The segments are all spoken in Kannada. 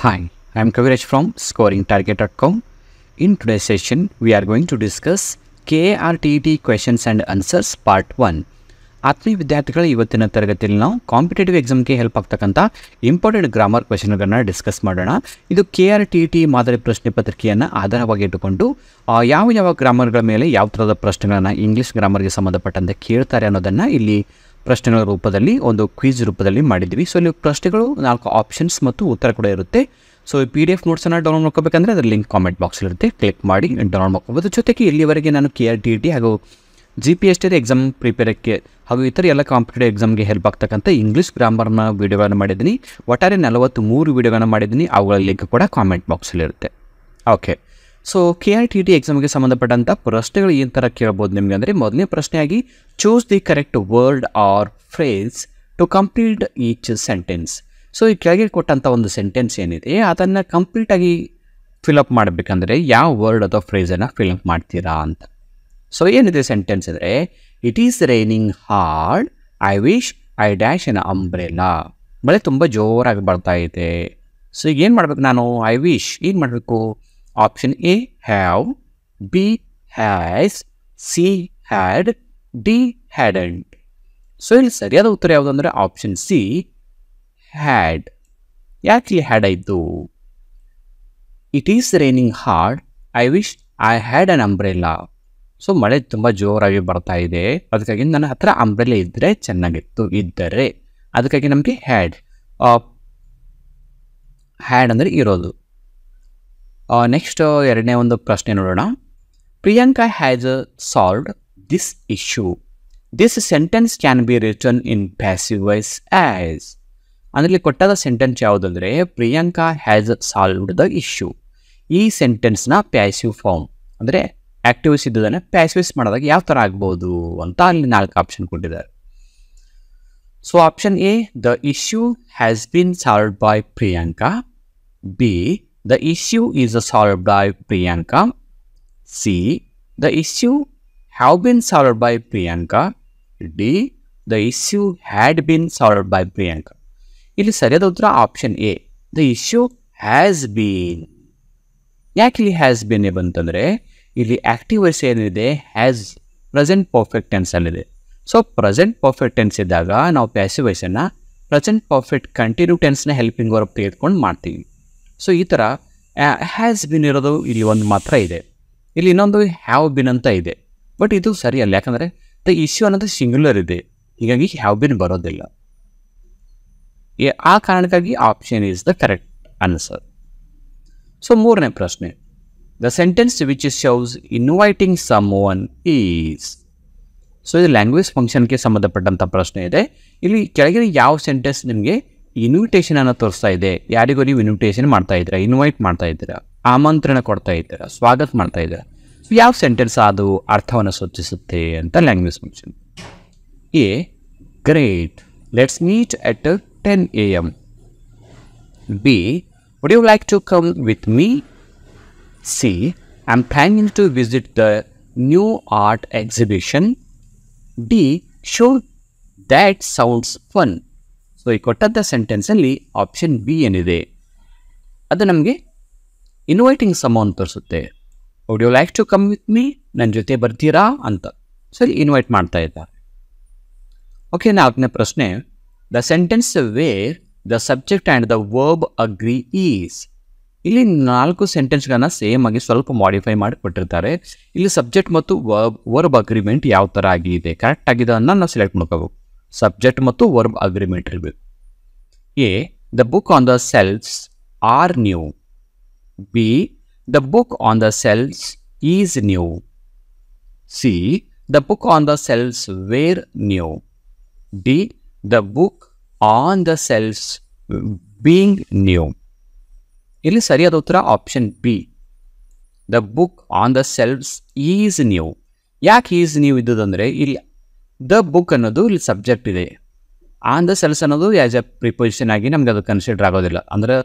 Hi, I'm Kaviraj from scoringtarget.com. In today's session, we are going to discuss KRTT questions and answers part 1. ಆತ್ಮೀಯ ವಿದ್ಯಾರ್ಥಿಗಳ ಇವತ್ತಿನ ತರಗತಿಯಲ್ಲಿ ನಾವು ಕಾಂಪಿಟೇಟಿವ್ ಎಕ್ಸಾಮ್ಗೆ ಹೆಲ್ಪ್ ಆಗ್ತಕ್ಕಂಥ ಇಂಪಾರ್ಟೆಂಟ್ ಗ್ರಾಮರ್ ಕ್ವೆಶನ್ಗಳನ್ನ ಡಿಸ್ಕಸ್ ಮಾಡೋಣ ಇದು ಕೆ ಆರ್ ಟಿ ಟಿ ಮಾದರಿ ಪ್ರಶ್ನೆ ಪತ್ರಿಕೆಯನ್ನು ಆಧಾರವಾಗಿ ಇಟ್ಟುಕೊಂಡು ಯಾವ ಯಾವ ಗ್ರಾಮರ್ಗಳ ಮೇಲೆ ಯಾವ ಥರದ ಪ್ರಶ್ನೆಗಳನ್ನು ಇಂಗ್ಲೀಷ್ ಗ್ರಾಮರ್ಗೆ ಸಂಬಂಧಪಟ್ಟಂತೆ ಕೇಳ್ತಾರೆ ಅನ್ನೋದನ್ನು ಇಲ್ಲಿ ಪ್ರಶ್ನೆಗಳ ರೂಪದಲ್ಲಿ, ಒಂದು ಕ್ವಿಜ್ ರೂಪದಲ್ಲಿ ಮಾಡಿದ್ವಿ ಸೊ ಇಲ್ಲಿ ಪ್ರಶ್ನೆಗಳು ನಾಲ್ಕು ಆಪ್ಷನ್ಸ್ ಮತ್ತು ಉತ್ತರ ಕೂಡ ಇರುತ್ತೆ. ಸೊ ಪಿ ಡಿ ಎಫ್ ನೋಟ್ಸನ್ನು ಡೌನ್ಲೋಡ್ ಮಾಡ್ಕೋಬೇಕಂದ್ರೆ ಅದರ ಲಿಂಕ್ ಕಾಮೆಂಟ್ ಬಾಕ್ಸಲ್ಲಿರುತ್ತೆ ಕ್ಲಿಕ್ ಮಾಡಿ ಡೌನ್ಲೋಡ್ ಮಾಡ್ಕೋಬೋದು. ಜೊತೆಗೆ ಇಲ್ಲಿವರೆಗೆ ನಾನು ಕೆ ಆರ್ ಟಿ ಟಿ ಹಾಗೂ G P S T exam ಪ್ರಿಪೇರಕ್ಕೆ ಹಾಗೂ ಇತರ ಎಲ್ಲ ಕಾಂಪಿಟೇಟಿವ್ ಎಕ್ಸಾಮ್ಗೆ ಹೆಲ್ಪ್ ಆಗ್ತಕ್ಕಂಥ ಇಂಗ್ಲೀಷ್ ಗ್ರಾಮರ್ನ ವೀಡಿಯೋಗಳನ್ನು ಮಾಡಿದ್ದೀನಿ. ಒಟ್ಟಾರೆ ನಲವತ್ತು ಮೂರು ವೀಡಿಯೋಗಳನ್ನು ಮಾಡಿದ್ದೀನಿ. ಅವುಗಳ ಲಿಂಕ್ ಕೂಡ comment ಬಾಕ್ಸಲ್ಲಿರುತ್ತೆ okay so K R T T ಎಕ್ಸಾಮ್ಗೆ ಸಂಬಂಧಪಟ್ಟಂಥ ಪ್ರಶ್ನೆಗಳು ಏನು ಥರ ಕೇಳ್ಬೋದು ನಿಮಗೆ ಅಂದರೆ ಮೊದಲನೇ ಪ್ರಶ್ನೆಯಾಗಿ choose the correct word or phrase to complete each sentence so ಈ ಕೆಳಗೆ ಕೊಟ್ಟಂಥ ಒಂದು ಸೆಂಟೆನ್ಸ್ ಏನಿದೆ, ಅದನ್ನು ಕಂಪ್ಲೀಟಾಗಿ ಫಿಲಪ್ ಮಾಡಬೇಕಂದ್ರೆ ಯಾವ ವರ್ಡ್ ಅಥವಾ ಫ್ರೇಸನ್ನು ಫಿಲಪ್ ಮಾಡ್ತೀರಾ ಅಂತ. ಸೊ ಏನಿದೆ ಸೆಂಟೆನ್ಸ್ ಅಂದರೆ it is raining hard I wish I dash an umbrella ಮಳೆ ತುಂಬ ಜೋರಾಗಿ ಬರ್ತಾ ಇದೆ. ಸೊ ಈಗ ಏನು ಮಾಡ್ಬೇಕು ನಾನು? ಐ ವಿಶ್ ಏನು ಮಾಡಬೇಕು? Option A have B has C had D hadn't. So ಇಲ್ಲಿ ಸರಿಯಾದ ಉತ್ತರ ಯಾವುದು ಅಂದರೆ ಆಪ್ಷನ್ ಸಿ ಹ್ಯಾಡ್ ಯಾಕೆ ಹ್ಯಾಡ್ ಆಯಿತು? It is raining hard I wish I had an umbrella so ಮಳೆ ತುಂಬ ಜೋರಾಗಿ ಬರ್ತಾ ಇದೆ. ಅದಕ್ಕಾಗಿ ನನ್ನ ಹತ್ರ ಅಂಬ್ರೆಲಾ ಇದ್ದರೆ ಚೆನ್ನಾಗಿತ್ತು. ಇದ್ದರೆ ಅದಕ್ಕಾಗಿ ನಮಗೆ ಹ್ಯಾಡ್ ಹ್ಯಾಡ್ ಅಂದರೆ ಇರೋದು. ನೆಕ್ಸ್ಟ್ ಎರಡನೇ ಒಂದು ಪ್ರಶ್ನೆ ನೋಡೋಣ. Priyanka has solved this issue this sentence can be written in passive voice as ಅಂದರೆ ಕೊಟ್ಟಾದ sentence ಯಾವುದಂದರೆ, Priyanka has solved the issue ಈ ಸೆಂಟೆನ್ಸ್ನ ಪ್ಯಾಸಿವ್ ಫಾರ್ಮ್ ಅಂದರೆ ಆ್ಯಕ್ಟಿವ್ಸ್ ಇದ್ದದನ್ನು ಪ್ಯಾಸಿವ್ಸ್ ಮಾಡಿದಾಗ ಯಾವ ಥರ ಆಗ್ಬೋದು ಅಂತ ಅಲ್ಲಿ ನಾಲ್ಕು ಆಪ್ಷನ್ ಕೊಟ್ಟಿದ್ದಾರೆ. So option A the issue has been solved by Priyanka. B the issue is solved by Priyanka. C the issue have been solved by Priyanka. D the issue had been solved by Priyanka. ಇಲ್ಲಿ ಸರಿಯಾದ ಉತ್ತರ option A the issue has been ಯಾಕೆ ಇಲ್ಲಿ ಹ್ಯಾಸ್ ಬಿನ್ ಬಂತಂದರೆ, ಇಲ್ಲಿ ಆ್ಯಕ್ಟಿವ್ ವೈಸ್ ಏನಿದೆ ಹ್ಯಾಸ್ ಪ್ರೆಸೆಂಟ್ ಪರ್ಫೆಕ್ಟ್ ಟೆನ್ಸಲ್ಲಿದೆ ಸೊ ಪ್ರೆಸೆಂಟ್ ಪರ್ಫೆಕ್ಟ್ ಟೆನ್ಸ್ ಇದ್ದಾಗ ನಾವು ಪ್ಯಾಸಿವ್ ವಯಸ್ಸನ್ನು ಪ್ರೆಸೆಂಟ್ ಪರ್ಫೆಕ್ಟ್ ಕಂಟಿನ್ಯೂ ಟೆನ್ಸ್ನ ಹೆಲ್ಪಿಂಗ್ ವರ್ಕ್ ತೆಗೆದುಕೊಂಡು ಮಾಡ್ತೀವಿ ಸೊ ಈ ಥರ ಹ್ಯಾಸ್ ಬಿನ್ ಇರೋದು ಇಲ್ಲಿ ಒಂದು ಮಾತ್ರ ಇದೆ. ಇಲ್ಲಿ ಇನ್ನೊಂದು ಹ್ಯಾವ್ ಬಿನ್ ಅಂತ ಇದೆ. ಬಟ್ ಇದು ಸರಿಯಲ್ಲ ಯಾಕಂದರೆ ದ ಇಶ್ಯೂ ಅನ್ನೋದು ಸಿಂಗ್ಯುಲರ್ ಇದೆ. ಹೀಗಾಗಿ ಹ್ಯಾವ್ ಬಿನ್ ಬರೋದಿಲ್ಲ. ಆ ಕಾರಣಕ್ಕಾಗಿ option is the correct answer so ಮೂರನೇ ಪ್ರಶ್ನೆ. The sentence which shows inviting someone is so ಇದು ಲ್ಯಾಂಗ್ವೇಜ್ ಫಂಕ್ಷನ್ಗೆ ಸಂಬಂಧಪಟ್ಟಂಥ ಪ್ರಶ್ನೆ ಇದೆ. ಇಲ್ಲಿ ಕೆಳಗಿನ ಯಾವ ಸೆಂಟೆನ್ಸ್ ನಿಮಗೆ ಇನ್ವಿಟೇಷನ್ ಅನ್ನು ತೋರಿಸ್ತಾ ಇದೆ. ಯಾರಿಗೂ ನೀವು ಇನ್ವಿಟೇಷನ್ ಮಾಡ್ತಾ ಇದ್ದೀರಾ ಇನ್ವೈಟ್ ಮಾಡ್ತಾ ಇದ್ದೀರಾ, ಆಮಂತ್ರಣ ಕೊಡ್ತಾ ಇದ್ದೀರಾ, ಸ್ವಾಗತ ಮಾಡ್ತಾ ಇದ್ದೀರಾ. ಸೊ ಯಾವ ಸೆಂಟೆನ್ಸ್ ಅದು ಅರ್ಥವನ್ನು ಸೂಚಿಸುತ್ತೆ ಅಂತ language function A great let's meet at ten A M B would you like to come with me C I am planning to visit the new art exhibition D sure that sounds fun so ಈ ಕೊಟ್ಟಂಥ ಸೆಂಟೆನ್ಸಲ್ಲಿ ಆಪ್ಷನ್ ಬಿ ಏನಿದೆ? ಅದು ನಮಗೆ ಇನ್ವೈಟಿಂಗ್ ಸಮ ಅಂತ ತೋರಿಸುತ್ತೆ. Would you like to come with me ನನ್ನ ಜೊತೆ ಬರ್ತೀರಾ ಅಂತ. ಸರಿ ಇನ್ವೈಟ್ ಮಾಡ್ತಾ ಇದ್ದಾರೆ. ಓಕೆ ನಾಲ್ಕನೇ ಪ್ರಶ್ನೆ. The sentence where the subject and the verb agree is ಇಲ್ಲಿ ನಾಲ್ಕು ಸೆಂಟೆನ್ಸ್ಗಳನ್ನ ಸೇಮ್ ಆಗಿ ಸ್ವಲ್ಪ ಮಾಡಿಫೈ ಮಾಡಿ ಕೊಟ್ಟಿರ್ತಾರೆ ಇಲ್ಲಿ ಸಬ್ಜೆಕ್ಟ್ ಮತ್ತು ವರ್ಬ್ ವರ್ಬ್ ಅಗ್ರಿಮೆಂಟ್ ಯಾವ ಥರ ಆಗಿದೆ ಕರೆಕ್ಟ್ ಆಗಿದೆ ಅನ್ನೋ ನಾವು ಸೆಲೆಕ್ಟ್ ಮಾಡ್ಕೋಬೇಕು. ಸಬ್ಜೆಕ್ಟ್ ಮತ್ತು ವರ್ಬ್ ಅಗ್ರಿಮೆಂಟ್ ಇರಬೇಕು. A, the book on the shelves are new. B, the book on the shelves is new. C, the book on the shelves were new. D, the book on the shelves being new. ಇಲ್ಲಿ ಸರಿಯಾದ ಉತ್ತರ option B. The book on the shelves is new. ಯಾಕೆ ಈಸ್ ನ್ಯೂ ಇದ್ದದಂದರೆ ಇಲ್ಲಿ ದ ಬುಕ್ ಅನ್ನೋದು ಇಲ್ಲಿ ಸಬ್ಜೆಕ್ಟ್ ಇದೆ. ಆನ್ ದ ಸೆಲ್ಸ್ ಅನ್ನೋದು ಆ್ಯಸ್ ಎ ಪ್ರಿಪೊಸಿಷನ್ ಆಗಿ ನಮ್ಗೆ ಅದು ಕನ್ಸಿಡರ್ ಆಗೋದಿಲ್ಲ. ಅಂದರೆ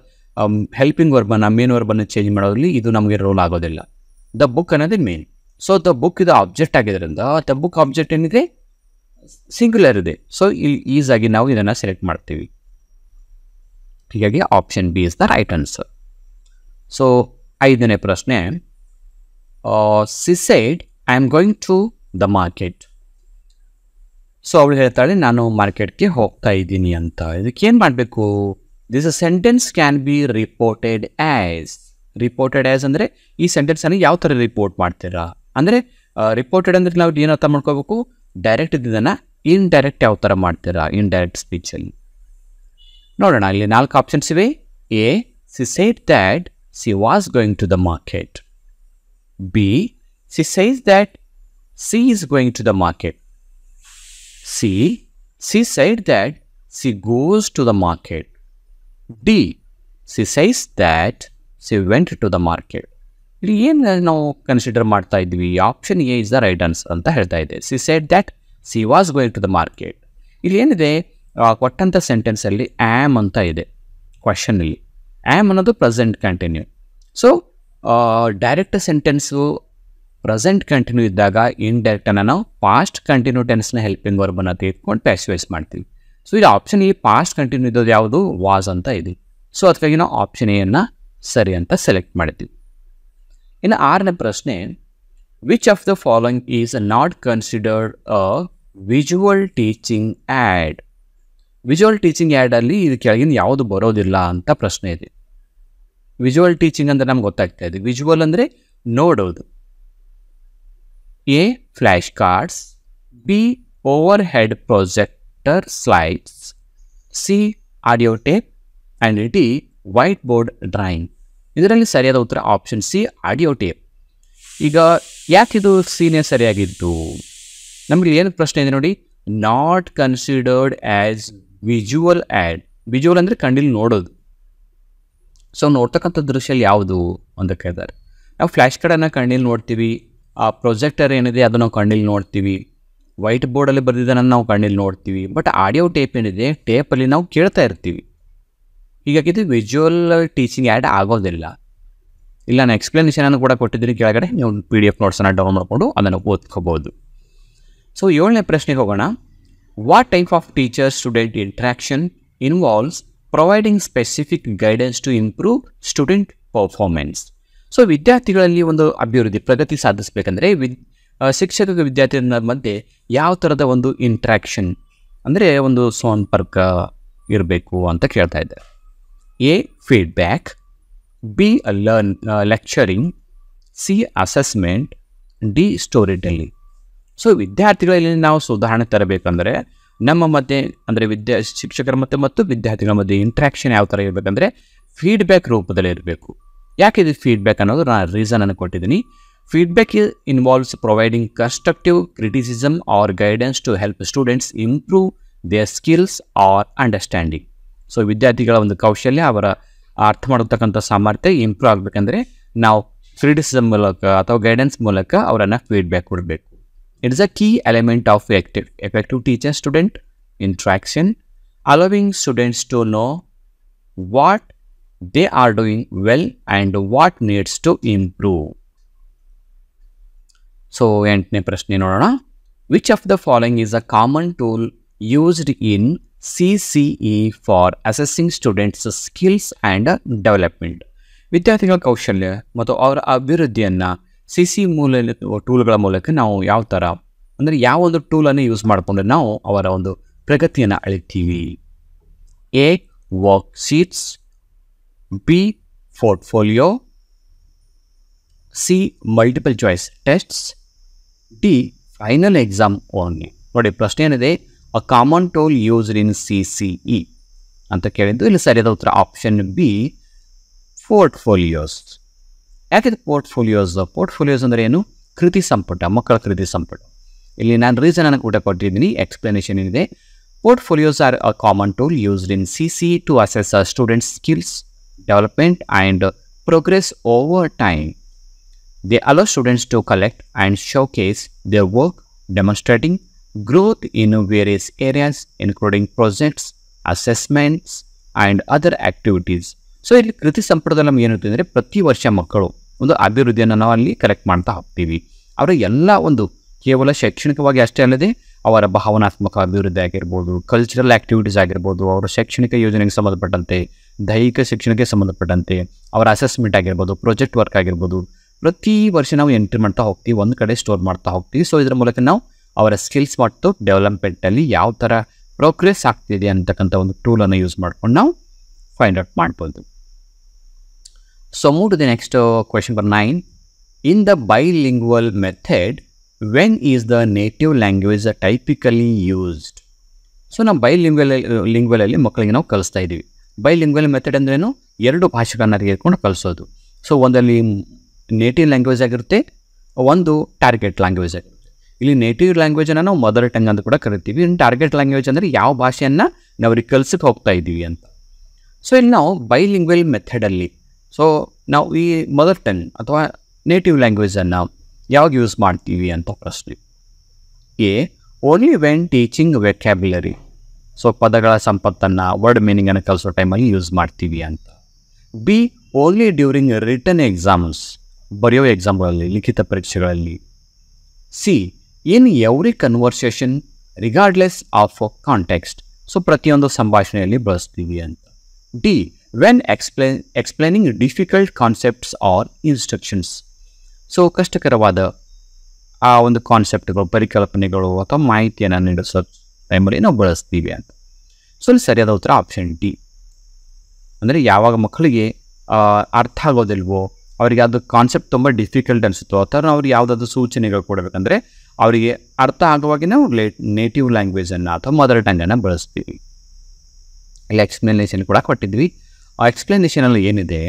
ಹೆಲ್ಪಿಂಗ್ ವರ್ಬನ್ನ ಮೇನ್ ವರ್ಬನ್ನು ಚೇಂಜ್ ಮಾಡೋದ್ರಲ್ಲಿ ಇದು ನಮಗೆ ರೋಲ್ ಆಗೋದಿಲ್ಲ. ದ ಬುಕ್ ಅನ್ನೋದೇ ಮೇನ್ ಸೊ ದ ಬುಕ್ ಇದು ಆಬ್ಜೆಕ್ಟ್ ಆಗಿದ್ದರಿಂದ ದ ಬುಕ್ ಆಬ್ಜೆಕ್ಟ್ ಏನಿದೆ? ಸಿಂಗ್ಯುಲರ್ ಇದೆ. ಸೊ ಇಲ್ಲಿ ಈಸಾಗಿ ನಾವು ಇದನ್ನು ಸೆಲೆಕ್ಟ್ ಮಾಡ್ತೀವಿ. ಹೀಗಾಗಿ option B is the right answer so ಐದನೇ ಪ್ರಶ್ನೆ she said I am going to the market so ಅವಳು ಹೇಳ್ತಾಳೆ ನಾನು ಮಾರ್ಕೆಟ್ಗೆ ಹೋಗ್ತಾ ಇದ್ದೀನಿ ಅಂತ. ಇದಕ್ಕೆ ಏನು ಮಾಡಬೇಕು? This a sentence can be reported as reported as ಅಂದರೆ, ಈ ಸೆಂಟೆನ್ಸನ್ನು ಯಾವ ಥರ ರಿಪೋರ್ಟ್ ಮಾಡ್ತೀರಾ? ಅಂದರೆ ರಿಪೋರ್ಟೆಡ್ ಅಂದರೆ ನಾವು ಏನು ಅರ್ಥ ಮಾಡ್ಕೋಬೇಕು? ಡೈರೆಕ್ಟ್ ಇದನ್ನು ಇನ್ಡೈರೆಕ್ಟ್ ಯಾವ ಥರ ಮಾಡ್ತೀರಾ? ಇನ್ಡೈರೆಕ್ಟ್ ಸ್ಪೀಚಲ್ಲಿ ನೋಡೋಣ, ಇಲ್ಲಿ ನಾಲ್ಕು ಆಪ್ಷನ್ಸ್ ಇವೆ. A she said that she was going to the market B she says that she is going to the market C she said that she goes to the market D she says that she went to the market ಇಲ್ಲಿ ಏನು ನಾವು ಕನ್ಸಿಡರ್ ಮಾಡ್ತಾ ಇದ್ವಿ? Option A is the right answer ಅಂತ ಹೇಳ್ತಾ ಇದೆ. She said that she was going to the market ಇಲ್ಲಿ ಏನಿದೆ? ಆ, ಕೊಟ್ಟಂಥ ಸೆಂಟೆನ್ಸಲ್ಲಿ ಆ್ಯಮ್ ಅಂತ ಇದೆ. ಕ್ವಶನಲ್ಲಿ ಆ್ಯಮ್ ಅನ್ನೋದು present continue so direct sentence present continue ಇದ್ದಾಗ ಇಂಡೈರೆಕ್ಟನ್ನು ನಾವು ಪಾಸ್ಟ್ ಕಂಟಿನ್ಯೂ ಟೆನ್ಸ್ನ ಹೆಲ್ಪಿಂಗ್ ವರ್ಬನ್ನು ತೆಗೆದುಕೊಂಡು ಪ್ಯಾಸಿವೈಸ್ ಮಾಡ್ತೀವಿ. ಸೊ, ಇದು ಆಪ್ಷನ್ ಈ ಪಾಸ್ಟ್ ಕಂಟಿನ್ಯೂ ಇದ್ದದ್ದು ಯಾವುದು? ವಾಸ್ ಅಂತ ಇದೆ. ಸೊ, ಅದಕ್ಕಾಗಿ ನಾವು ಆಪ್ಷನ್ ಎಯನ್ನು ಸರಿ ಅಂತ ಸೆಲೆಕ್ಟ್ ಮಾಡ್ತೀವಿ. ಇನ್ನು ಆರನೇ ಪ್ರಶ್ನೆ which of the following is not considered a visual teaching aid visual teaching ಆ್ಯಡಲ್ಲಿ ಇದು ಕೆಳಗಿನ ಯಾವುದು ಬರೋದಿಲ್ಲ ಅಂತ ಪ್ರಶ್ನೆ ಇದೆ. ವಿಜುವಲ್ ಟೀಚಿಂಗ್ ಅಂದರೆ ನಮ್ಗೆ ಗೊತ್ತಾಗ್ತಾ ಇದೆ. ವಿಜುವಲ್ ಅಂದರೆ ನೋಡೋದು. Cards B overhead projector slides C audio tape and D whiteboard drawing ಇದರಲ್ಲಿ ಸರಿಯಾದ ಉತ್ತರ ಆಪ್ಷನ್ ಸಿ ಆಡಿಯೋ ಟೇಪ್ ಈಗ ಯಾಕಿದು ಸೀನೇ ಸರಿಯಾಗಿದ್ದು? ನಮಗೆ ಏನು ಪ್ರಶ್ನೆ ಇದೆ ನೋಡಿ. Not considered as visual aid visual ಅಂದರೆ ಕಣ್ಣಿಲ್ಲಿ ನೋಡೋದು. ಸೊ ನೋಡ್ತಕ್ಕಂಥ ದೃಶ್ಯ ಯಾವುದು? ಅಂತ ಕೇಳಿದ್ದಾರೆ ನಾವು ಫ್ಲ್ಯಾಶ್ ಕಾರ್ಡನ್ನು ಕಣ್ಣಲ್ಲಿ ನೋಡ್ತೀವಿ. ಆ ಪ್ರೊಜೆಕ್ಟರ್ ಏನಿದೆ ಅದನ್ನು ನಾವು ಕಣ್ಣಲ್ಲಿ ನೋಡ್ತೀವಿ. ವೈಟ್ ಬೋರ್ಡಲ್ಲಿ ಬರೆದಿದ್ದನ್ನು ನಾವು ಕಣ್ಣಲ್ಲಿ ನೋಡ್ತೀವಿ. ಬಟ್ ಆಡಿಯೋ ಟೇಪ್ ಏನಿದೆ ಟೇಪಲ್ಲಿ ನಾವು ಕೇಳ್ತಾ ಇರ್ತೀವಿ. ಹೀಗಾಗಿ ಇದು ವಿಜುವಲ್ ಟೀಚಿಂಗ್ ಆ್ಯಡ್ ಆಗೋದಿಲ್ಲ. ಇಲ್ಲ ನಾನು ಎಕ್ಸ್ಪ್ಲನೇಷನನ್ನು ಕೂಡ ಕೊಟ್ಟಿದ್ದೀನಿ. ಕೆಳಗಡೆ ನೀವು ಪಿ ಡಿ ಎಫ್ ನೋಟ್ಸನ್ನು ಡೌನ್ಲೋಡ್ ಮಾಡಿಕೊಂಡು ಅದನ್ನು ಓದ್ಕೋಬೋದು. ಸೊ ಏಳನೇ ಪ್ರಶ್ನೆಗೆ ಹೋಗೋಣ. What type of teacher student interaction involves providing specific guidance to improve student performance so ವಿದ್ಯಾರ್ಥಿಗಳಲ್ಲಿ ಒಂದು ಅಭಿವೃದ್ಧಿ, ಪ್ರಗತಿ ಸಾಧಿಸಬೇಕಂದ್ರೆ ವಿದ್ ಶಿಕ್ಷಕ ವಿದ್ಯಾರ್ಥಿಗಳ ಮಧ್ಯೆ ಯಾವ ಥರದ ಒಂದು ಇಂಟ್ರ್ಯಾಕ್ಷನ್ ಅಂದರೆ ಒಂದು ಸಂಪರ್ಕ ಇರಬೇಕು ಅಂತ ಕೇಳ್ತಾ ಇದ್ದಾರೆ A feedback B learn lecturing C assessment D storytelling so ವಿದ್ಯಾರ್ಥಿಗಳಲ್ಲಿ ನಾವು ಸುಧಾರಣೆ ತರಬೇಕಂದ್ರೆ ನಮ್ಮ ಮಧ್ಯೆ ಅಂದರೆ ವಿದ್ಯಾ, ಶಿಕ್ಷಕರ ಮಧ್ಯೆ ಮತ್ತು ವಿದ್ಯಾರ್ಥಿಗಳ ಮಧ್ಯೆ ಇಂಟ್ರಾಕ್ಷನ್ ಯಾವ ಥರ ಇರಬೇಕಂದ್ರೆ ಫೀಡ್ಬ್ಯಾಕ್ ರೂಪದಲ್ಲಿ ಇರಬೇಕು. ಯಾಕೆ ಇದು ಫೀಡ್ಬ್ಯಾಕ್ ಅನ್ನೋದು ನಾನು ರೀಸನನ್ನು ಕೊಟ್ಟಿದ್ದೀನಿ. Feedback involves providing constructive criticism or guidance to help students improve their skills or understanding so ವಿದ್ಯಾರ್ಥಿಗಳ ಒಂದು ಕೌಶಲ್ಯ, ಅವರ ಅರ್ಥ ಮಾಡತಕ್ಕಂಥ ಸಾಮರ್ಥ್ಯ ಇಂಪ್ರೂವ್ ಆಗಬೇಕಂದ್ರೆ ನಾವು ಕ್ರಿಟಿಸಿಸಮ್ ಮೂಲಕ ಅಥವಾ ಗೈಡೆನ್ಸ್ ಮೂಲಕ ಅವರನ್ನು ಫೀಡ್ಬ್ಯಾಕ್ ಕೊಡಬೇಕು. It's a key element of active effective teacher student interaction allowing students to know what they are doing well and what needs to improve. So ಎಂಟನೇ ಪ್ರಶ್ನೆ ನೋಡೋಣ. Which of the following is a common tool used in C C E for assessing students skills and development ವಿದ್ಯಾರ್ಥಿಗಳ ಕೌಶಲ್ಯ ಮತ್ತು ಅವರ ಅಭಿವೃದ್ಧಿಯನ್ನು ಸಿ ಸಿ ಮೂಲ ಟೂಲ್ಗಳ ಮೂಲಕ ನಾವು ಯಾವ ಥರ ಅಂದರೆ ಯಾವ ಒಂದು ಟೂಲನ್ನು ಯೂಸ್ ಮಾಡಿಕೊಂಡು ನಾವು ಅವರ ಒಂದು ಪ್ರಗತಿಯನ್ನು ಅಳಿತೀವಿ. A worksheets B Portfolio. C multiple choice tests D final exam only ನೋಡಿ, ಪ್ರಶ್ನೆ ಏನಿದೆ? A common tool used in C C E ಅಂತ ಕೇಳಿದ್ದು, ಇಲ್ಲಿ ಸರಿಯಾದ ಉತ್ತರ ಆಪ್ಷನ್ ಬಿ ಪೋರ್ಟ್ಫೋಲಿಯೋಸ್ ಯಾಕಿದು ಪೋರ್ಟ್ಫೋಲಿಯೋಸ್ ಪೋರ್ಟ್ಫೋಲಿಯೋಸ್ ಅಂದರೆ ಏನು? ಕೃತಿ ಸಂಪುಟ, ಮಕ್ಕಳ ಕೃತಿ ಸಂಪುಟ. ಇಲ್ಲಿ ನಾನು ರೀಸನ್ ಅನ್ನು ಕೂಡ ಕೊಟ್ಟಿದ್ದೀನಿ ಎಕ್ಸ್ಪ್ಲನೇಷನ್ ಏನಿದೆ? Portfolios are a common tool used in C C to assess students skills development and progress over time They allow students to collect and showcase their work, demonstrating growth in various areas, including projects, assessments, and other activities so ಇಲ್ಲಿ ಕೃತಿ ಸಂಪುಟದಲ್ಲಿ ನಮ್ಗೆ ಏನಿರುತ್ತೆ ಅಂದರೆ ಪ್ರತಿ ವರ್ಷ ಮಕ್ಕಳು ಒಂದು ಅಭಿವೃದ್ಧಿಯನ್ನು ನಾವು ಅಲ್ಲಿ ಕಲೆಕ್ಟ್ ಮಾಡ್ತಾ ಹೋಗ್ತೀವಿ. ಅವರ ಎಲ್ಲ ಒಂದು ಕೇವಲ ಶೈಕ್ಷಣಿಕವಾಗಿ ಅಷ್ಟೇ ಅಲ್ಲದೆ ಅವರ ಭಾವನಾತ್ಮಕ ಅಭಿವೃದ್ಧಿ ಆಗಿರ್ಬೋದು ಕಲ್ಚರಲ್ ಆ್ಯಕ್ಟಿವಿಟೀಸ್ ಆಗಿರ್ಬೋದು ಅವರ ಶೈಕ್ಷಣಿಕ ಯೋಜನೆಗೆ ಸಂಬಂಧಪಟ್ಟಂತೆ ದೈಹಿಕ ಶಿಕ್ಷಣಕ್ಕೆ ಸಂಬಂಧಪಟ್ಟಂತೆ ಅವರ ಅಸೆಸ್ಮೆಂಟ್ ಆಗಿರ್ಬೋದು ಪ್ರಾಜೆಕ್ಟ್ ವರ್ಕ್ ಆಗಿರ್ಬೋದು, ಪ್ರತಿ ವರ್ಷ ನಾವು ಎಂಟ್ರಿ ಮಾಡ್ತಾ ಹೋಗ್ತೀವಿ, ಒಂದು ಕಡೆ ಸ್ಟೋರ್ ಮಾಡ್ತಾ ಹೋಗ್ತೀವಿ. ಸೊ ಇದರ ಮೂಲಕ ನಾವು ಅವರ ಸ್ಕಿಲ್ಸ್ ಮತ್ತು ಡೆವಲಪ್ಮೆಂಟಲ್ಲಿ ಯಾವ ಥರ ಪ್ರೋಗ್ರೆಸ್ ಆಗ್ತಿದೆ ಅಂತಕ್ಕಂಥ ಒಂದು ಟೂಲನ್ನು ಯೂಸ್ ಮಾಡ್ಕೊಂಡು ನಾವು ಫೈಂಡ್ ಔಟ್ ಮಾಡ್ಬೋದು. So move to the next question number nine in the bilingual method when is the native language typically used so ನಾವು ಬೈ ಲಿಂಗ್ವಲ್ ಲಿಂಗ್ವಲಲ್ಲಿ ಮಕ್ಕಳಿಗೆ ನಾವು ಕಲಿಸ್ತಾ ಇದ್ದೀವಿ. ಬೈ ಲಿಂಗ್ವಲ್ ಮೆಥಡ್ ಅಂದ್ರೇನು ಎರಡು ಭಾಷೆಗಳನ್ನ ತೆಗೆದುಕೊಂಡು ಕಲಿಸೋದು. ಸೊ ಒಂದಲ್ಲಿ ನೇಟಿವ್ ಲ್ಯಾಂಗ್ವೇಜ್ ಆಗಿರುತ್ತೆ, ಒಂದು ಟಾರ್ಗೆಟ್ ಲ್ಯಾಂಗ್ವೇಜ್ ಆಗಿರುತ್ತೆ ಇಲ್ಲಿ ನೇಟಿವ್ ಲ್ಯಾಂಗ್ವೇಜನ್ನು ನಾವು ಮದರ್ ಟಂಗ್ ಅಂತ ಕೂಡ ಕರಿತೀವಿ. ಇನ್ನು ಟಾರ್ಗೆಟ್ ಲ್ಯಾಂಗ್ವೇಜ್ ಅಂದರೆ ಯಾವ ಭಾಷೆಯನ್ನು ನಾವು ಅವ್ರಿಗೆ ಕಲ್ಸಕ್ಕೆ ಹೋಗ್ತಾ ಇದ್ದೀವಿ ಅಂತ. ಸೊ ಇಲ್ಲಿ ನಾವು ಬೈಲಿಂಗ್ವೆಲ್ ಮೆಥಡಲ್ಲಿ ಸೊ ನಾವು ಈ ಮದರ್ ಟಂಗ್ ಅಥವಾ ನೇಟಿವ್ ಲ್ಯಾಂಗ್ವೇಜನ್ನು ಯಾವಾಗ ಯೂಸ್ ಮಾಡ್ತೀವಿ ಅಂತ ಪ್ರಶ್ನೆ. A only when teaching vocabulary so ಪದಗಳ ಸಂಪತ್ತನ್ನು ವರ್ಡ್ ಮೀನಿಂಗನ್ನು ಕಲಿಸೋ ಟೈಮಲ್ಲಿ ಯೂಸ್ ಮಾಡ್ತೀವಿ ಅಂತ. B only during written exams ಬರೆಯೋ ಎಕ್ಸಾಮ್ಗಳಲ್ಲಿ ಲಿಖಿತ ಪರೀಕ್ಷೆಗಳಲ್ಲಿ. C in every conversation regardless of context so ಪ್ರತಿಯೊಂದು ಸಂಭಾಷಣೆಯಲ್ಲಿ ಬಳಸ್ತೀವಿ ಅಂತ. D when explain explaining difficult concepts or instructions so ಕಷ್ಟಕರವಾದ ಆ ಒಂದು ಕಾನ್ಸೆಪ್ಟ್ಗಳು ಪರಿಕಲ್ಪನೆಗಳು ಅಥವಾ ಮಾಹಿತಿಯನ್ನು ನೀಡಿಸೋ ಟೈಮಲ್ಲಿ ನಾವು ಬಳಸ್ತೀವಿ ಅಂತ. ಸೊ ಇಲ್ಲಿ ಸರಿಯಾದ ಉತ್ತರ ಆಪ್ಷನ್ ಡಿ ಅಂದರೆ ಯಾವಾಗ ಮಕ್ಕಳಿಗೆ ಅರ್ಥ ಆಗೋದಿಲ್ವೋ, ಅವರಿಗೆ ಅದು ಕಾನ್ಸೆಪ್ಟ್ ತುಂಬ ಡಿಫಿಕಲ್ಟ್ ಅನಿಸುತ್ತೋ ಅಥವಾ ಅವ್ರಿಗೆ ಯಾವುದಾದ್ರು ಸೂಚನೆಗಳು ಕೊಡಬೇಕಂದ್ರೆ, ಅವರಿಗೆ ಅರ್ಥ ಆಗುವಾಗೆ ನಾವು ಲೇಟ್ ನೇಟಿವ್ ಲ್ಯಾಂಗ್ವೇಜನ್ನು ಅಥವಾ ಮದರ್ ಟಂಗನ್ನು ಬಳಸ್ತೀವಿ. ಇಲ್ಲಿ ಎಕ್ಸ್ಪ್ಲನೇಷನ್ ಕೂಡ ಕೊಟ್ಟಿದ್ವಿ. ಆ ಎಕ್ಸ್ಪ್ಲನೇಷನಲ್ಲಿ ಏನಿದೆ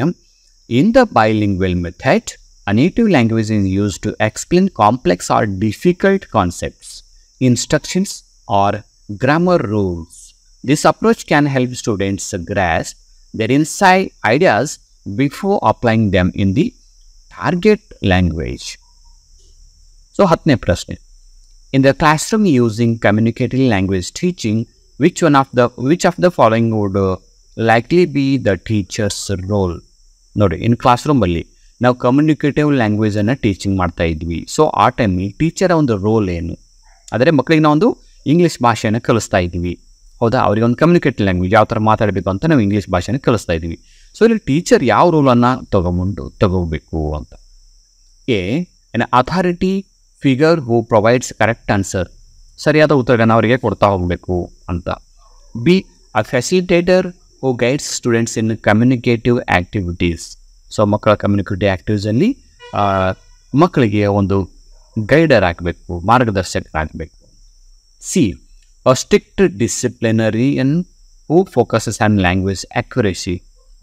in the bilingual method a native language is use to explain complex or difficult concepts instructions Or grammar rules this approach can help students grasp their inside ideas before applying them in the target language. So ಹತ್ತನೇ ಪ್ರಶ್ನೆ in the classroom using communicative language teaching which one of the which of the following would likely be the teacher's role ನೋಡಿ ಇನ್ ಕ್ಲಾಸ್ ರೂಮಲ್ಲಿ ನಾವು ಕಮ್ಯುನಿಕೇಟಿವ್ ಲ್ಯಾಂಗ್ವೇಜನ್ನು ಟೀಚಿಂಗ್ ಮಾಡ್ತಾ ಇದ್ವಿ ಸೊ ಆ ಟೈಮಲ್ಲಿ ಟೀಚರ ಒಂದು ರೋಲ್ ಏನು ಆದರೆ ಮಕ್ಕಳಿಗೆ ನಾವೊಂದು ಇಂಗ್ಲೀಷ್ ಭಾಷೆಯನ್ನು ಕಲಿಸ್ತಾ ಇದ್ದೀವಿ. ಹೌದಾ? ಅವರಿಗೆ ಒಂದು ಕಮ್ಯುನಿಕೇಟ್ ಲ್ಯಾಂಗ್ವೇಜ್ ಯಾವ ಥರ ಮಾತಾಡಬೇಕು ಅಂತ ನಾವು ಇಂಗ್ಲೀಷ್ ಭಾಷೆನ ಕಲಿಸ್ತಾ ಇದ್ದೀವಿ. ಸೊ ಇಲ್ಲಿ ಟೀಚರ್ ಯಾವ ರೋಲನ್ನು ತಗೊಂಡು, ತಗೋಬೇಕು ಅಂತ? A an authority figure who provides correct answer ಸರಿಯಾದ ಉತ್ತರಗಳನ್ನು ಅವರಿಗೆ ಕೊಡ್ತಾ ಹೋಗಬೇಕು ಅಂತ. B a facilitator who guides students in communicative activities so ಮಕ್ಕಳ ಕಮ್ಯುನಿಕೇಟಿವ್ ಆ್ಯಕ್ಟಿವ್ಸಲ್ಲಿ ಮಕ್ಕಳಿಗೆ ಒಂದು ಗೈಡರ್ ಆಗಬೇಕು, ಮಾರ್ಗದರ್ಶಕರಾಗಬೇಕು. C a strict disciplinarian who focuses on language accuracy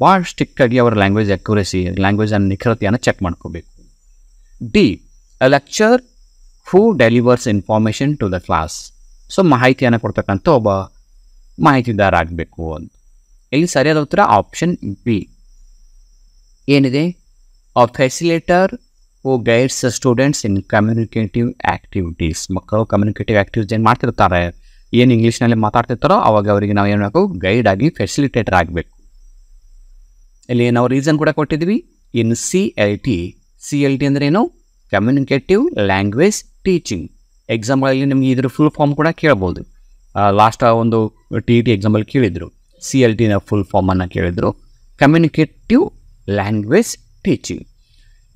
ಭಾಳ ಸ್ಟ್ರಿಕ್ಟಾಗಿ ಅವರ ಲ್ಯಾಂಗ್ವೇಜ್ ಅಕ್ಯುರೇಸಿ ಲ್ಯಾಂಗ್ವೇಜ್ ಅನ್ನ ನಿಖರತೆಯನ್ನು ಚೆಕ್ ಮಾಡ್ಕೋಬೇಕು D a lecture who delivers information to the class so ಮಾಹಿತಿಯನ್ನು ಕೊಡ್ತಕ್ಕಂಥ ಒಬ್ಬ ಮಾಹಿತಿದಾರ ಆಗಬೇಕು ಅಂತ ಇಲ್ಲಿ ಸರಿಯಾದ ಉತ್ತರ ಆಪ್ಷನ್ ಬಿ ಏನಿದೆ? A facilitator who guides students in communicative activities ಮಕ್ಕಳು ಕಮ್ಯುನಿಕೇಟಿವ್ ಆ್ಯಕ್ಟಿವಿಟೀಸ್ ಏನು ಮಾಡ್ತಿರ್ತಾರೆ? ಏನು ಇಂಗ್ಲೀಷ್ನಲ್ಲಿ ಮಾತಾಡ್ತಿರ್ತಾರೋ ಅವಾಗ ಅವರಿಗೆ ನಾವು ಏನು ಮಾಡಬೇಕು? ಗೈಡ್ ಆಗಿ ಫೆಸಿಲಿಟೇಟರ್ ಆಗಬೇಕು. ಇಲ್ಲಿ ನಾವು ರೀಸನ್ ಕೂಡ ಕೊಟ್ಟಿದ್ವಿ in C L T C L T ಅಂದ್ರೆ ಏನು? Communicative language teaching. ಎಕ್ಸಾಮ್ಗಳಲ್ಲಿ ನಿಮ್ಗೆ ಇದ್ರ ಫುಲ್ ಫಾರ್ಮ್ ಕೂಡ ಕೇಳ್ಬೋದು. ಲಾಸ್ಟ್ ಒಂದು ಟಿ ಟಿ ಎಕ್ಸಾಮಲ್ಲಿ ಕೇಳಿದರು. ಸಿ ಎಲ್ ಟಿನ ಫುಲ್ ಫಾರ್ಮನ್ನು ಕೇಳಿದರು. Communicative language teaching.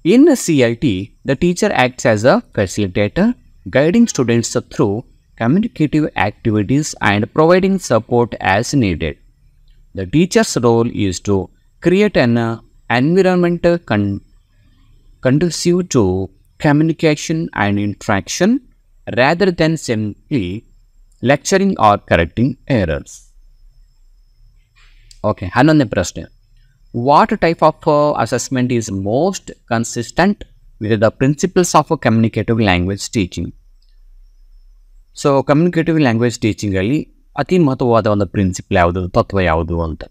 In C L T the teacher acts as a facilitator guiding students through communicative activities and providing support as needed. The teacher's role is to create an uh, environment con- conducive to communication and interaction rather than simply lecturing or correcting errors. Okay, ಹನ್ನೊಂದನೇ ಪ್ರಶ್ನೆ What type of assessment is most consistent with the principles of communicative language teaching so communicative language ಟೀಚಿಂಗಲ್ಲಿ ಅತಿ ಮಹತ್ವವಾದ ಒಂದು ಪ್ರಿನ್ಸಿಪಲ್ ಯಾವುದು, ತತ್ವ ಯಾವುದು ಅಂತ.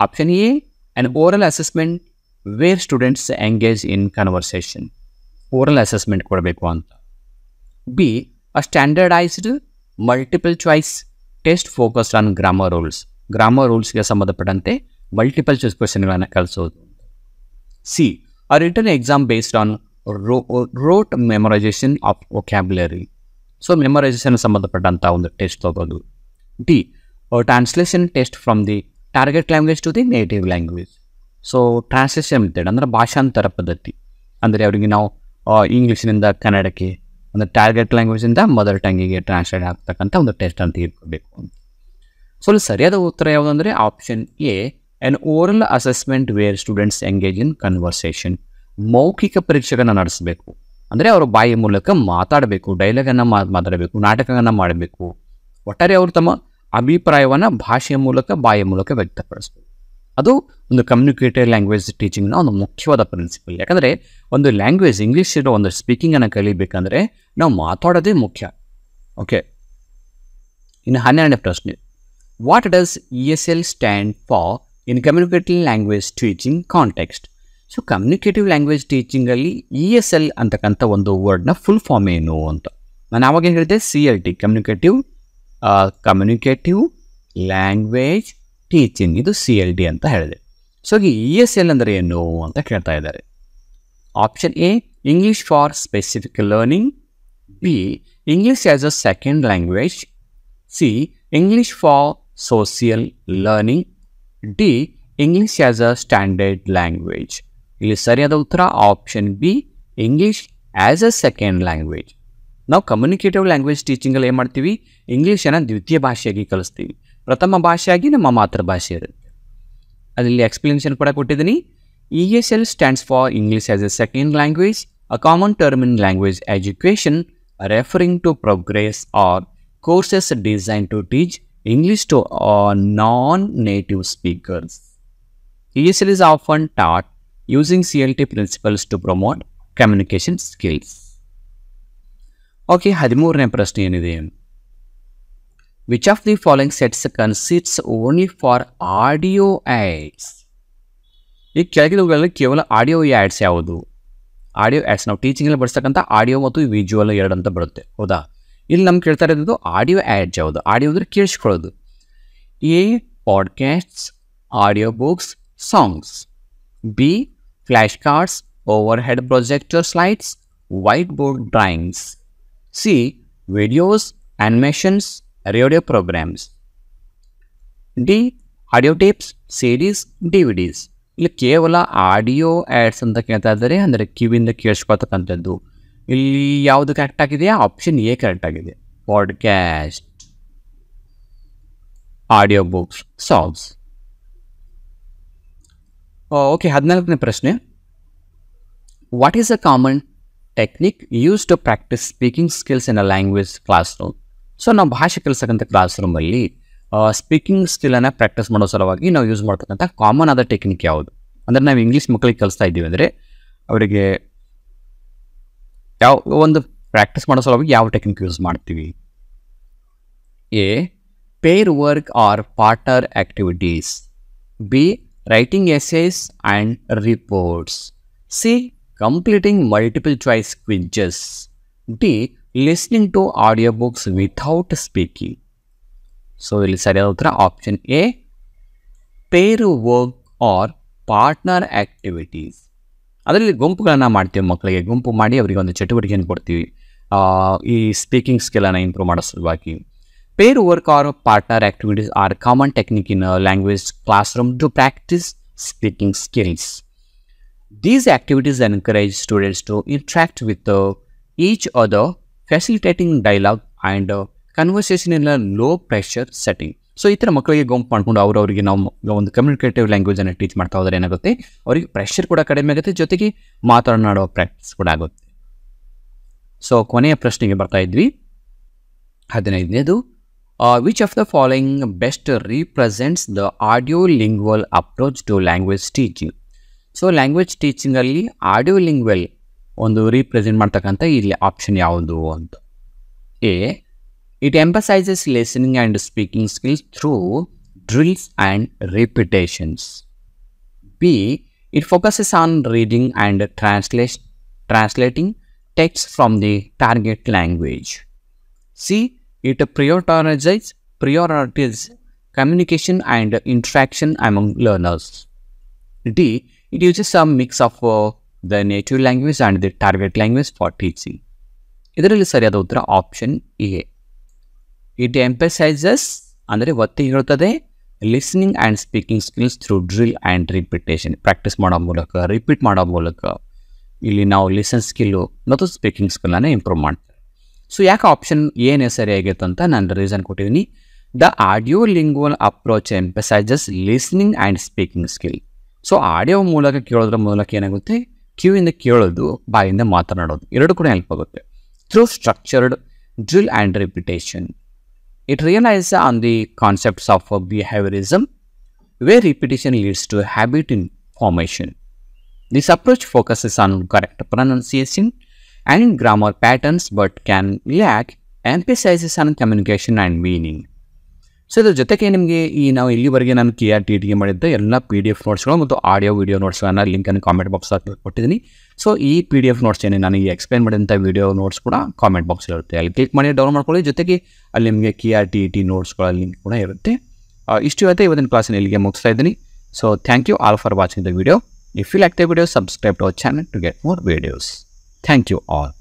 Option A an oral assessment where students engage in conversation oral assessment ಕೊಡಬೇಕು ಅಂತ. B a standardized multiple choice test focused on grammar rules grammar ರೂಲ್ಸ್ಗೆ ಸಂಬಂಧಪಟ್ಟಂತೆ ಮಲ್ಟಿಪಲ್ ಚಾಯ್ಸ್ ಕ್ವೆಶನ್ಗಳನ್ನು ಕಲಿಸೋದು C a written exam based on rote memorization of vocabulary so memorization ಸಂಬಂಧಪಟ್ಟಂಥ ಒಂದು test ತಗೋದು. D translation test from the target language to the native language so translation method ಅಂದರೆ ಭಾಷಾಂತರ ಪದ್ಧತಿ. ಅಂದರೆ ಅವರಿಗೆ ನಾವು ಇಂಗ್ಲೀಷಿನಿಂದ ಕನ್ನಡಕ್ಕೆ, ಅಂದರೆ ಟಾರ್ಗೆಟ್ ಲ್ಯಾಂಗ್ವೇಜಿಂದ ಮದರ್ ಟಂಗಿಗೆ ಟ್ರಾನ್ಸ್ಲೇಟ್ ಆಗ್ತಕ್ಕಂಥ ಒಂದು ಟೆಸ್ಟ್ ಅಂತ ಇಟ್ಕೋಬೇಕು. ಸೊ ಸರಿಯಾದ ಉತ್ತರ ಯಾವುದಂದರೆ option A an oral assessment where students engage in conversation ಮೌಖಿಕ ಪರೀಕ್ಷೆಗಳನ್ನು ನಡೆಸಬೇಕು. ಅಂದರೆ ಅವರು ಬಾಯಿ ಮೂಲಕ ಮಾತಾಡಬೇಕು ಡೈಲಾಗನ್ನು ಮಾತಾಡಬೇಕು ನಾಟಕವನ್ನು ಮಾಡಬೇಕು. ಒಟ್ಟಾರೆ ಅವರು ತಮ್ಮ ಅಭಿಪ್ರಾಯವನ್ನು ಭಾಷೆಯ ಮೂಲಕ ಬಾಯಿಯ ಮೂಲಕ ವ್ಯಕ್ತಪಡಿಸಬೇಕು. ಅದು ಒಂದು ಕಮ್ಯುನಿಕೇಟಿವ್ ಲ್ಯಾಂಗ್ವೇಜ್ ಟೀಚಿಂಗ್ನ ಒಂದು ಮುಖ್ಯವಾದ ಪ್ರಿನ್ಸಿಪಲ್ ಯಾಕಂದರೆ ಒಂದು ಲ್ಯಾಂಗ್ವೇಜ್ ಇಂಗ್ಲೀಷ್ ಇರೋ ಒಂದು ಸ್ಪೀಕಿಂಗನ್ನು ಕಲಿಬೇಕಂದ್ರೆ ನಾವು ಮಾತಾಡೋದೇ ಮುಖ್ಯ. ಓಕೆ ಇನ್ನು ಹನ್ನೆರಡನೇ ಪ್ರಶ್ನೆ. What does E S L stand for in communicative language teaching context so communicative language ಟೀಚಿಂಗಲ್ಲಿ E S L ಅಂತಕ್ಕಂಥ ಒಂದು ವರ್ಡ್ನ ಫುಲ್ ಫಾರ್ಮ್ ಏನು ಅಂತ. ನಾನು ಆವಾಗ ಏನು ಹೇಳಿದೆ C L T communicative communicative language teaching ಇದು ಸಿ ಎಲ್ ಡಿ ಅಂತ ಹೇಳಿದೆ. ಸೊ ಇ ಎಸ್ ಎಲ್ ಅಂದರೆ ಏನು ಅಂತ ಕೇಳ್ತಾ ಇದ್ದಾರೆ. Option A English for specific learning B English as a second language C English for social learning D English as a standard language ಇಲ್ಲಿ ಸರಿಯಾದ ಉತ್ತರ option B English as a second language ನಾವು ಕಮ್ಯುನಿಕೇಟಿವ್ ಲ್ಯಾಂಗ್ವೇಜ್ ಟೀಚಿಂಗಲ್ಲಿ ಏನು ಮಾಡ್ತೀವಿ? ಇಂಗ್ಲೀಷನ್ನು ದ್ವಿತೀಯ ಭಾಷೆಯಾಗಿ ಕಲಿಸ್ತೀವಿ. ಪ್ರಥಮ ಭಾಷೆಯಾಗಿ ನಮ್ಮ ಮಾತೃಭಾಷೆ ಇರುತ್ತೆ. ಅದರಲ್ಲಿ ಎಕ್ಸ್ಪ್ಲನೇಷನ್ ಕೂಡ ಕೊಟ್ಟಿದ್ದೀನಿ. E S L stands for English as a second language a common term in language education referring to programmes or courses design to teach non native speakers E S L is often taught using CLT principles to promote communication skills. Okay ಹದಿಮೂರನೇ ಪ್ರಶ್ನೆ ಏನಿದೆ? Which of the following sets consists only for audio aids ಈ ಕೆಳಗಿನವುಗಳಲ್ಲಿ ಕೇವಲ ಆಡಿಯೋ ಆ್ಯಡ್ಸ್ ಯಾವುದು? ಆಡಿಯೋ ಆ್ಯಡ್ಸ್ ನಾವು ಟೀಚಿಂಗಲ್ಲಿ ಬಳಸ್ತಕ್ಕಂಥ ಆಡಿಯೋ ಮತ್ತು ವಿಜುವಲ್ ಎರಡು ಅಂತ ಬರುತ್ತೆ, ಹೌದಾ? ಇಲ್ಲಿ ನಮ್ಗೆ ಕೇಳ್ತಾ ಇರೋದು ಆಡಿಯೋ ಆ್ಯಡ್ಜ್ ಯಾವುದು? ಆಡಿಯೋ ಅಂದರೆ ಕೇಳಿಸ್ಕೊಳ್ಳೋದು. A podcasts audio books songs B flash cards over head projector slides white board drawings C videos animations radio programmes D audio tapes series D videos ಇಲ್ಲಿ ಕೇವಲ ಆಡಿಯೋ ಆ್ಯಡ್ಸ್ ಅಂತ ಕೇಳ್ತಾ ಇದ್ದಾರೆ, ಅಂದರೆ ಕಿವಿಯಿಂದ ಕೇಳಿಸ್ಕೊಳ್ತಕ್ಕಂಥದ್ದು. ಇಲ್ಲಿ ಯಾವುದು ಕರೆಕ್ಟ್ ಆಗಿದೆಯಾ? ಆಪ್ಷನ್ ಎ ಕರೆಕ್ಟ್ ಆಗಿದೆ. Podcast audio books songs okay ಹದಿನಾಲ್ಕನೇ ಪ್ರಶ್ನೆ. What is a common technique use to practise speaking skills in a language classroom so ನಾವು ಭಾಷೆ ಕಲಿಸಕ್ಕಂಥ ಕ್ಲಾಸ್ ರೂಮಲ್ಲಿ ಸ್ಪೀಕಿಂಗ್ ಸ್ಕಿಲನ್ನು ಪ್ರಾಕ್ಟೀಸ್ ಮಾಡೋ ಸಲುವಾಗಿ ನಾವು ಯೂಸ್ ಮಾಡ್ತಕ್ಕಂಥ ಕಾಮನ್ ಆದ ಟೆಕ್ನಿಕ್ ಯಾವುದು? ಅಂದರೆ ನಾವು ಇಂಗ್ಲೀಷ್ ಮಕ್ಕಳಿಗೆ ಕಲಿಸ್ತಾ ಇದ್ದೀವಿ ಅಂದರೆ, ಅವರಿಗೆ ಯಾವ ಒಂದು ಪ್ರಾಕ್ಟೀಸ್ ಮಾಡೋ ಸಲುವಾಗಿ ಯಾವ ಟೆಕ್ನಿಕ್ ಯೂಸ್ ಮಾಡ್ತೀವಿ A pair work or partner activities B writing essays and reports. C. Completing multiple choice quizzes. D. Listening to audiobooks without speaking. So ಇಲ್ಲಿ ಸರಿಯಾದ ಉತ್ತರ option A pair work or partner activities ಅದರಲ್ಲಿ ಗುಂಪುಗಳನ್ನು ಮಾಡ್ತೀವಿ ಮಕ್ಕಳಿಗೆ ಗುಂಪು ಮಾಡಿ ಅವರಿಗೆ ಒಂದು ಚಟುವಟಿಕೆಯನ್ನು ಕೊಡ್ತೀವಿ ಈ ಸ್ಪೀಕಿಂಗ್ ಸ್ಕಿಲನ್ನು ಇಂಪ್ರೂವ್ ಮಾಡೋ ಸಲುವಾಗಿ Pair work or partner activities are common technique in a language classroom to practice speaking skills. These activities encourage students to interact with uh, each other, facilitating dialogue and uh, conversation in a low pressure setting. So ಈ ಥರ ಮಕ್ಕಳಿಗೆ ಗುಂಪು ಮಾಡ್ಕೊಂಡು ಅವ್ರವರಿಗೆ ನಾವು ಒಂದು ಕಮ್ಯುನಿಕೇಟಿವ್ ಲ್ಯಾಂಗ್ವೇಜನ್ನು ಟೀಚ್ ಮಾಡ್ತಾ ಹೋದ್ರೆ ಏನಾಗುತ್ತೆ? ಅವರಿಗೆ ಪ್ರೆಷರ್ ಕೂಡ ಕಡಿಮೆ ಆಗುತ್ತೆ, ಜೊತೆಗೆ ಮಾತನಾಡುವ ಪ್ರಾಕ್ಟೀಸ್ ಕೂಡ ಆಗುತ್ತೆ. ಸೊ ಕೊನೆಯ ಪ್ರಶ್ನೆಗೆ ಬರ್ತಾ ಇದ್ವಿ. ಹದಿನೈದನೇದು which of the following best represents the audio lingual approach to language teaching so language ಟೀಚಿಂಗಲ್ಲಿ audio lingual ಒಂದು ರೀಪ್ರೆಸೆಂಟ್ ಮಾಡ್ತಕ್ಕಂಥ ಇಲ್ಲಿ ಆಪ್ಷನ್ ಯಾವುದು ಅಂತ? A It emphasises listening and speaking skills through drills and repetitions B it focuses on reading and translate translating text from the target language C it prioritizes prioritizes communication and interaction among learners. D. It uses some mix of uh, the native language and the target language for teaching. ಇದರಲ್ಲಿ ಸರಿಯಾದ ಉತ್ತರ ಆಪ್ಷನ್ ಎ ಇಟ್ ಎಂಪಸೈಸಸ್ ಅಂದರೆ ಒತ್ತಿ ಹೇಳುತ್ತದೆ listening and speaking skills through drill and repetition practice ಮಾಡೋ ಮೂಲಕ ರಿಪೀಟ್ ಮಾಡೋ ಮೂಲಕ ಇಲ್ಲಿ ನಾವು ಲಿಸನ್ ಸ್ಕಿಲ್ಲು ಮತ್ತು ಸ್ಪೀಕಿಂಗ್ ಸ್ಕಿಲ್ನ ಇಂಪ್ರೂವ್ ಮಾಡ್ತಾರೆ ಸೊ ಯಾಕೆ ಆಪ್ಷನ್ ಏನೇ ಸರಿಯಾಗಿತ್ತು ಅಂತ ನಾನು ರೀಸನ್ ಕೊಟ್ಟಿದ್ದೀನಿ. The audio lingual approach emphasizes listening and speaking skill so audio ಮೂಲಕ ಕೇಳೋದ್ರ ಮೂಲಕ ಏನಾಗುತ್ತೆ? ಇಂದ ಕೇಳೋದು, ಬಾಯಿಂದ ಮಾತನಾಡೋದು. ಎರಡು ಕೂಡ ಹೆಲ್ಪ್ ಆಗುತ್ತೆ. Through structured drill and repetition It relies on the concepts of behaviorism, where repetition leads to habit formation. This approach focuses on correct pronunciation and grammar patterns but can lack emphasis on communication and meaning. So ಇದ್ರ ಜೊತೆಗೆ ನಿಮಗೆ ಈ ನಾವು ಇಲ್ಲಿವರೆಗೆ ನಾನು ಕೆ ಆರ್ ಟಿ ಟಿಗೆ ಮಾಡಿದ್ದ ಎಲ್ಲ ಪಿ ಡಿ ಎಫ್ ನೋಟ್ಸ್ಗಳು ಮತ್ತು ಆಡಿಯೋ ವಿಡಿಯೋ ನೋಟ್ಸ್ಗಳನ್ನ ಲಿಂಕನ್ನು ಕಾಮೆಂಟ್ ಬಾಕ್ಸ್ ಕೊಟ್ಟಿದ್ದೀನಿ. ಸೊ ಈ ಪಿ ಡಿ ಎಫ್ ನೋಟ್ಸ್ ಏನೇ ನಾನು ಈ ಎಕ್ಸ್ಪ್ಲೈನ್ ಮಾಡಿದಂಥ ವಿಡಿಯೋ ನೋಟ್ಸ್ ಕೂಡ ಕಾಮೆಂಟ್ ಬಾಕ್ಸ್ ಇರುತ್ತೆ. ಅಲ್ಲಿ ಕ್ಲಿಕ್ ಮಾಡಿ ಡೌನ್ಲೋಡ್ ಮಾಡ್ಕೊಳ್ಳಿ. ಜೊತೆಗೆ ಅಲ್ಲಿ ನಿಮಗೆ ಕೆ ಆರ್ ಟಿ ಟಿ ನೋಟ್ಸ್ಗಳ ಲಿಂಕ್ ಕೂಡ ಇರುತ್ತೆ. ಇಷ್ಟು ಇವತ್ತೆ ಇವತ್ತಿನ ಕ್ಲಾಸಿನ ಇಲ್ಲಿಗೆ ಮುಗಿಸ್ತಾ ಇದ್ದೀನಿ. So thank you all for watching the video if you like the video subscribe to our channel to get more videos thank you all